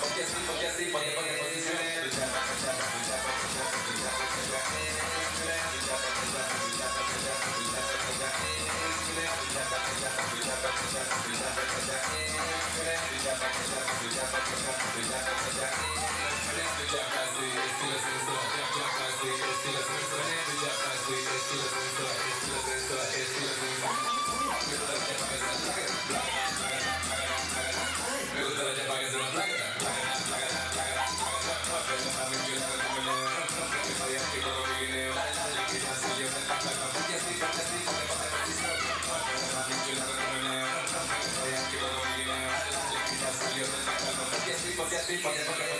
Porque así, porque así, porque así. Thank you. pasti pakai pakai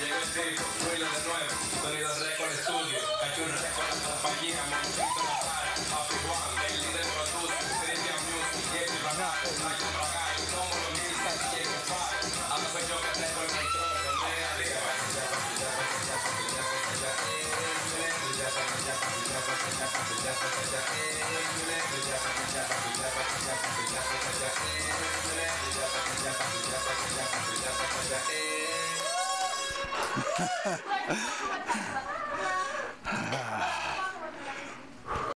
Llegó el tipo, de nuevo, sonido は あ